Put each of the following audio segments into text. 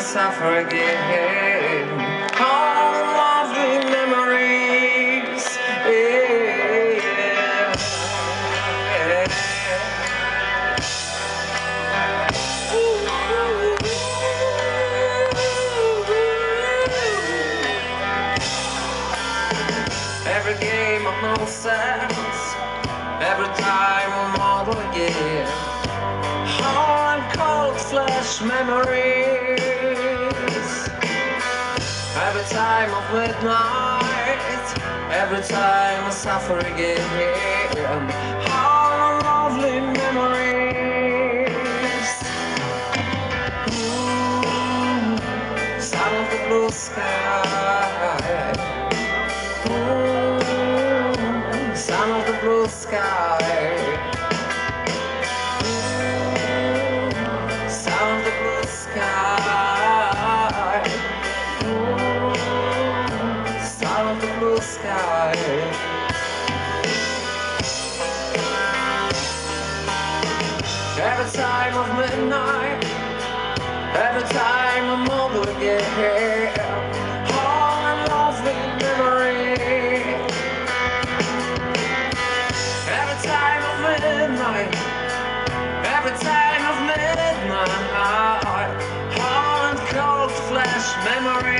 suffer again. All the memories. Every game of no sense. Every time a model again. Flash memories. Every time of midnight. Every time I suffer again. And lovely memories. Ooh, Son of the blue sky. Ooh, time of midnight, every time I'm over again, all a lovely memory. Every time of midnight, every time of midnight, all and cold flash memory.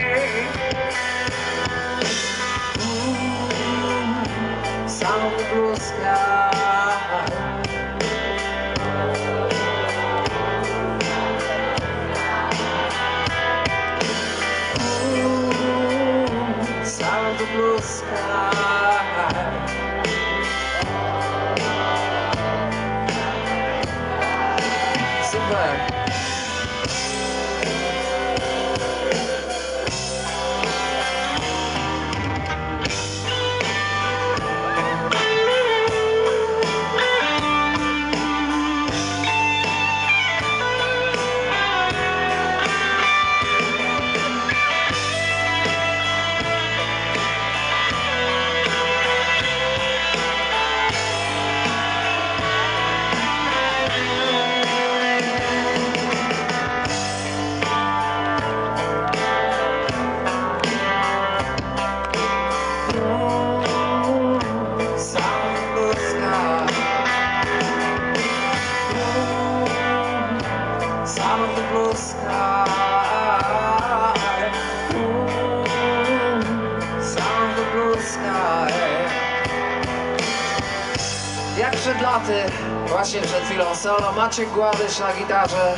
Jak przed laty, właśnie przed chwilą solo, Maciek Gładysz na gitarze.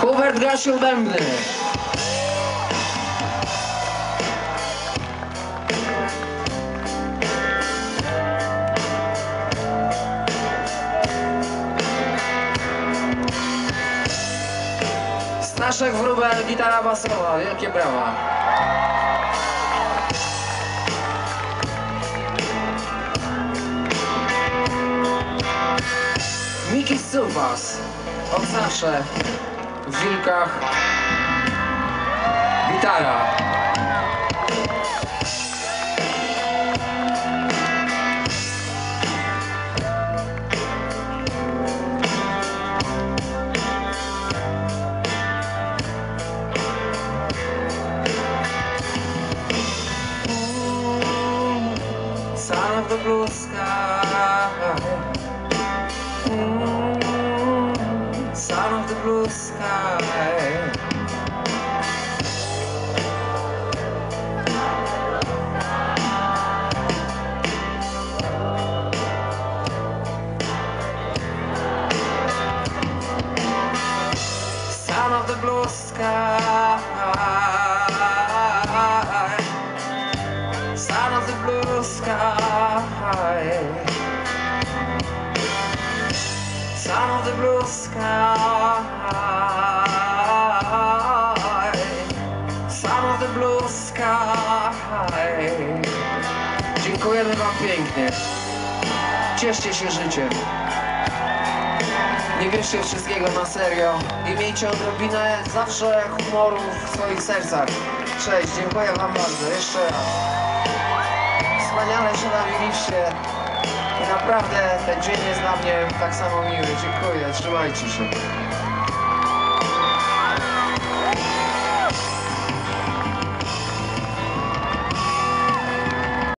Hubert Gasiu Bębny. Staszek Wróbel, gitara basowa, wielkie brawa. Miki Supas, od zawsze w Wilkach, gitara. Son of the blue the blue sky. Of the blue sky. Of the blue sky. Of the blue sky. Dziękujemy Wam pięknie. Cieszcie się życiem. Nie bierzcie wszystkiego na serio i miejcie odrobinę zawsze humoru w swoich sercach. Cześć, dziękuję Wam bardzo. Jeszcze raz. Wspaniale się bawiliście i naprawdę ten dzień jest dla mnie tak samo miły. Dziękuję, trzymajcie się.